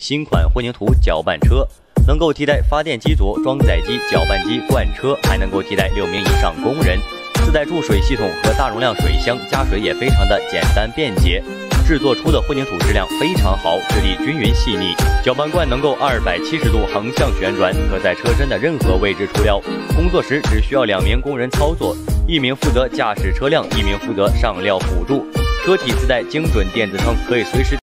新款混凝土搅拌车能够替代发电机组装载机搅拌机罐车还能够替代六名以上工人。自带注水系统和大容量水箱加水也非常的简单便捷。制作出的混凝土质量非常好质地均匀细腻。搅拌罐能够二百七十度横向旋转可在车身的任何位置出料工作时只需要两名工人操作一名负责驾驶车辆一名负责上料辅助。车体自带精准电子秤可以随时